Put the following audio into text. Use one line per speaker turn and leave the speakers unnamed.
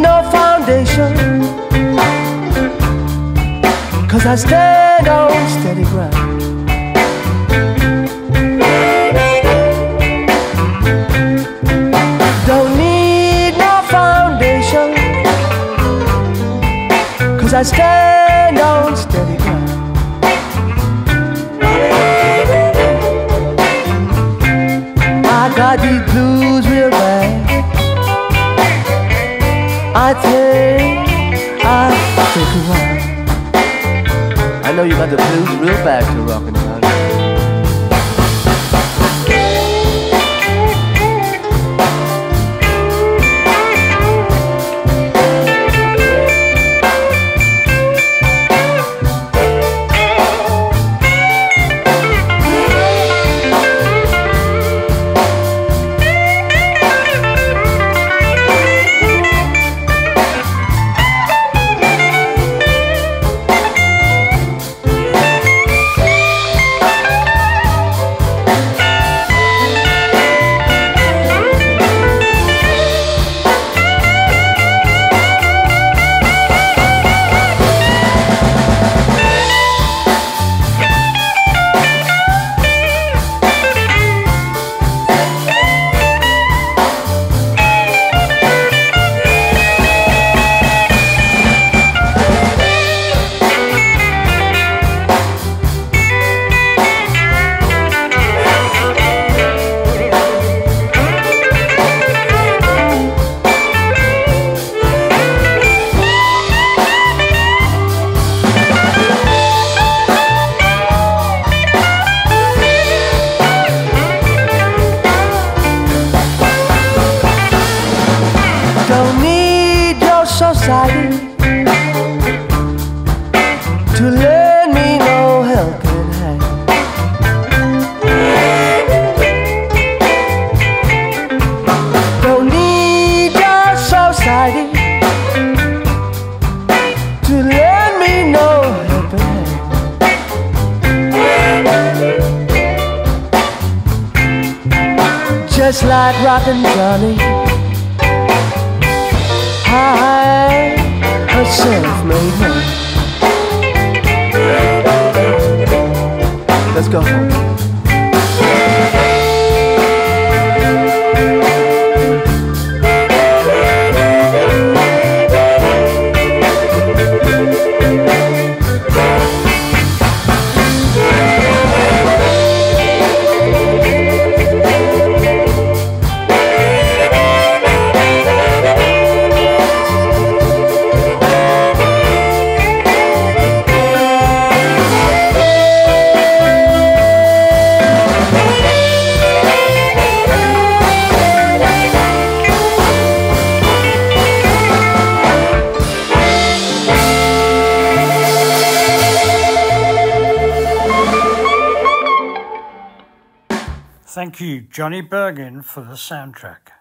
no foundation, cause I stand on steady ground. Don't need no foundation, cause I stand I got blues real bad. I think I stick around. I know you got the blues real bad to rockin' around. Just like Rockin' Johnny. I a self-made man. Let's go home.
Thank you, Johnny Burgin, for the soundtrack.